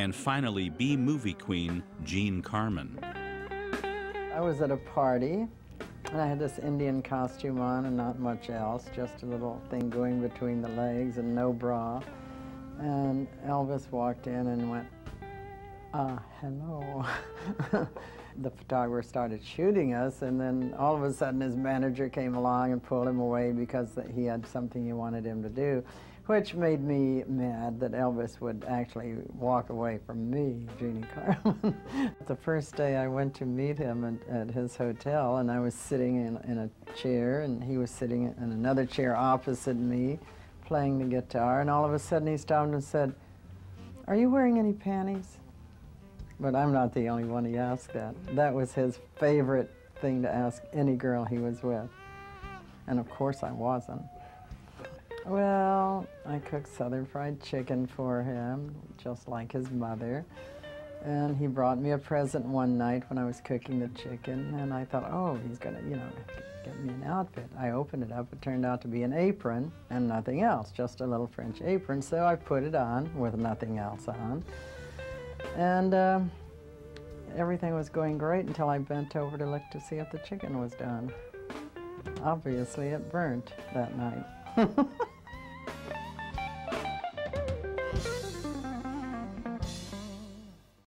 and finally B movie queen Jeanne Carmen. I was at a party and I had this Indian costume on and not much else, just a little thing going between the legs and no bra. And Elvis walked in and went, uh, hello. the photographer started shooting us, and then all of a sudden his manager came along and pulled him away because he had something he wanted him to do, which made me mad that Elvis would actually walk away from me, Jeannie Carmen. the first day I went to meet him at, at his hotel, and I was sitting in, in a chair, and he was sitting in another chair opposite me, playing the guitar, and all of a sudden he stopped and said, are you wearing any panties? But I'm not the only one he asked that. That was his favorite thing to ask any girl he was with. And of course I wasn't. Well, I cooked southern fried chicken for him, just like his mother. And he brought me a present one night when I was cooking the chicken, and I thought, oh, he's gonna, you know, get me an outfit. I opened it up, it turned out to be an apron and nothing else, just a little French apron, so I put it on with nothing else on. And uh, everything was going great until I bent over to look to see if the chicken was done. Obviously, it burnt that night.